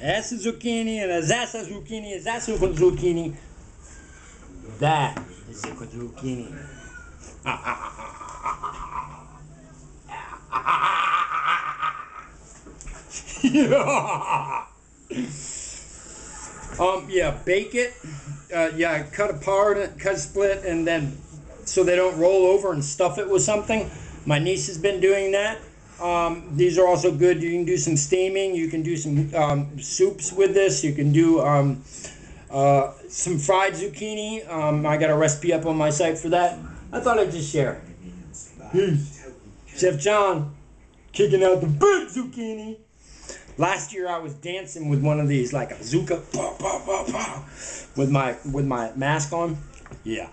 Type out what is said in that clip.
Essa zucchini and essa zucchini is essa zucchini. That is a zucchini. yeah. Um, yeah, bake it. Uh, yeah, cut apart, cut split, and then so they don't roll over and stuff it with something. My niece has been doing that. Um, these are also good. You can do some steaming. You can do some um, soups with this. You can do um, uh, some fried zucchini. Um, I got a recipe up on my site for that. I thought I'd just share. Chef John kicking out the big zucchini. Last year I was dancing with one of these, like a zuka, with my with my mask on. Yeah.